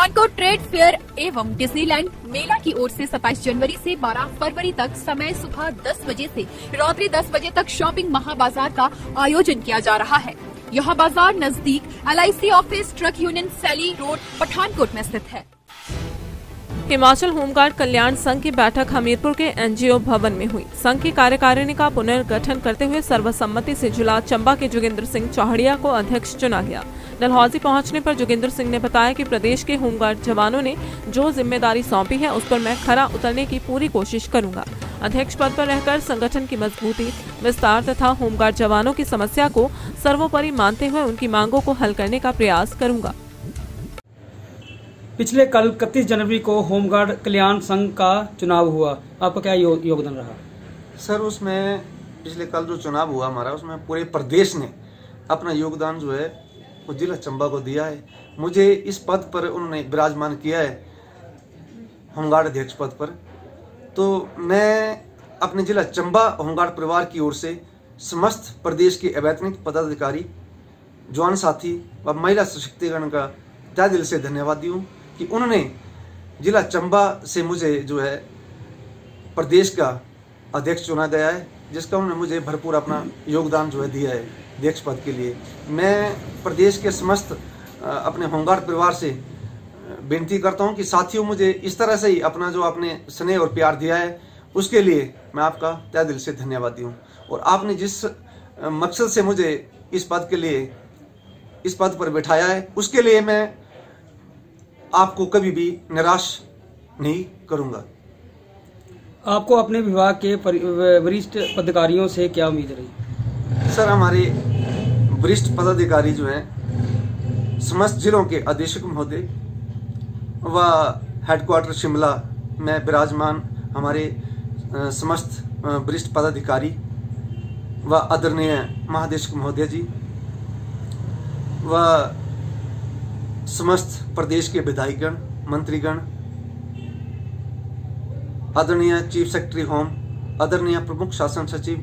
Pathankot trade fair एवं Disneyland मेला की ओर से 27 जनवरी से 12 फरवरी तक समय सुबह 10 बजे से रात्रि 10 बजे तक शॉपिंग महाबाजार का आयोजन किया जा रहा है। यह बाज़ार नज़दीक LIC office truck union Saili road, Pathankot में स्थित है। हिमाचल होमगार्ड कल्याण संघ की बैठक हमीरपुर के एनजीओ भवन में हुई। संघ की कार्यकारिणी का पुनर्गठन करते हुए सर्वसम्मति से जिला चंबा के जोगिंद्र सिंह चौहड़िया को अध्यक्ष चुना गया। डलहौजी पहुँचने पर जोगिंद्र सिंह ने बताया कि प्रदेश के होमगार्ड जवानों ने जो ज़िम्मेदारी सौंपी है उस पर मैं खरा उतरने की पूरी कोशिश करूँगा। अध्यक्ष पद पर रहकर संगठन की मजबूती विस्तार तथा होमगार्ड जवानों की समस्या को सर्वोपरि मानते हुए उनकी मांगों को हल करने का प्रयास करूँगा। पिछले कल इकतीस जनवरी को होमगार्ड कल्याण संघ का चुनाव हुआ। आपका क्या यो, योगदान रहा? सर उसमें पिछले कल जो चुनाव हुआ हमारा उसमें पूरे प्रदेश ने अपना योगदान जो है वो जिला चंबा को दिया है। मुझे इस पद पर उन्होंने विराजमान किया है, होमगार्ड अध्यक्ष पद पर। तो मैं अपने जिला चंबा होमगार्ड परिवार की ओर से समस्त प्रदेश के अवैतनिक पदाधिकारी, जवान साथी व महिला सशक्तिकरण का तय दिल से धन्यवाद दूँ कि उन्होंने जिला चंबा से मुझे जो है प्रदेश का अध्यक्ष चुना गया है, जिसका उन्होंने मुझे भरपूर अपना योगदान जो है दिया है। अध्यक्ष पद के लिए। मैं प्रदेश के समस्त अपने होमगार्ड परिवार से बेनती करता हूँ कि साथियों मुझे इस तरह से ही अपना जो आपने स्नेह और प्यार दिया है उसके लिए मैं आपका तय दिल से धन्यवाद दूँ और आपने जिस मकसद से मुझे इस पद के लिए इस पद पर बैठाया है उसके लिए मैं आपको कभी भी निराश नहीं करूँगा। आपको अपने विभाग के वरिष्ठ पदाधिकारियों से क्या उम्मीद रही? सर हमारे वरिष्ठ पदाधिकारी जो हैं, समस्त जिलों के अधीक्षक महोदय व हेडक्वार्टर शिमला में विराजमान हमारे समस्त वरिष्ठ पदाधिकारी व आदरणीय महादेशक महोदय जी व समस्त प्रदेश के विधायकगण, मंत्रीगण, आदरणीय चीफ सेक्रेटरी होम, आदरणीय प्रमुख शासन सचिव,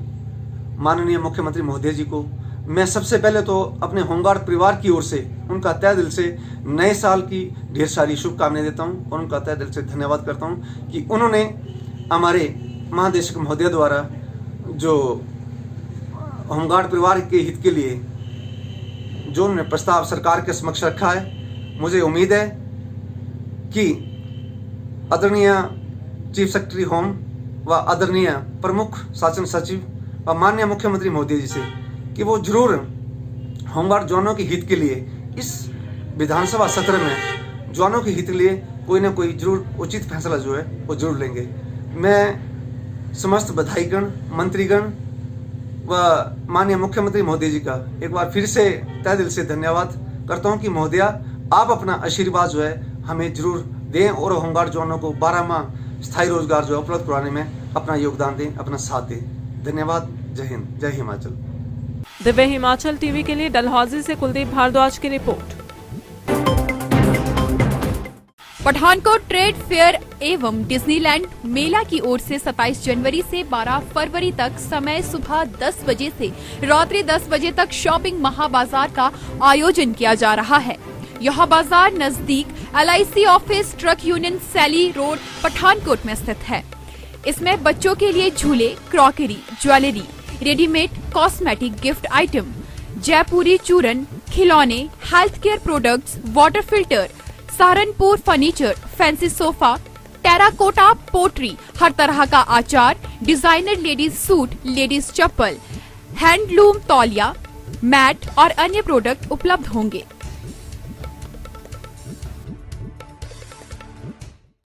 माननीय मुख्यमंत्री महोदय जी को मैं सबसे पहले तो अपने होमगार्ड परिवार की ओर से, उनका तय दिल से नए साल की ढेर सारी शुभकामनाएँ देता हूँ और उनका तय दिल से धन्यवाद करता हूँ कि उन्होंने हमारे महादेशक महोदय द्वारा जो होमगार्ड परिवार के हित के लिए, जो उन्होंने प्रस्ताव सरकार के समक्ष रखा है, मुझे उम्मीद है कि आदरणीय चीफ सेक्रेटरी होम व आदरणीय प्रमुख शासन सचिव व माननीय मुख्यमंत्री मोदी जी से कि वो ज़रूर होमगार्ड जवानों के हित के लिए, इस विधानसभा सत्र में जवानों के हित के लिए कोई ना कोई ज़रूर उचित फैसला जो है, वो ज़रूर लेंगे। मैं समस्त बधाईगण, मंत्रीगण व माननीय मुख्यमंत्री मोदी जी का एक बार फिर से तय दिल से धन्यवाद करता हूँ कि महोदया, आप अपना आशीर्वाद जो है, हमें ज़रूर दें और होमगार्ड जवानों को बारह माह स्थायी रोज़गार जो है, उपलब्ध कराने में अपना योगदान दें, अपना साथ दें। धन्यवाद। जय हिंद। जय हिमाचल। दिव्य हिमाचल टीवी के लिए डलहौजी से कुलदीप भारद्वाज की रिपोर्ट। पठानकोट ट्रेड फेयर एवं डिज्नीलैंड मेला की ओर से 27 जनवरी से 12 फरवरी तक समय सुबह 10 बजे से रात्रि 10 बजे तक शॉपिंग महाबाजार का आयोजन किया जा रहा है। यह बाज़ार नज़दीक LIC office truck union Saili road Pathankot में स्थित है। इसमें बच्चों के लिए झूले, crockery, jewellery readymade cosmetic gift item जयपुरी चूरन खिलौने health care product water filter Saharanpur furniture fancy sofa terracotta pottery हर तरह का आचार डिज़ाइनर लेडीज़ सूट लेडीज़ चप्पल हैंडलूम तौलिया मैट और अन्य प्रोडक्ट उपलब्ध होंगे।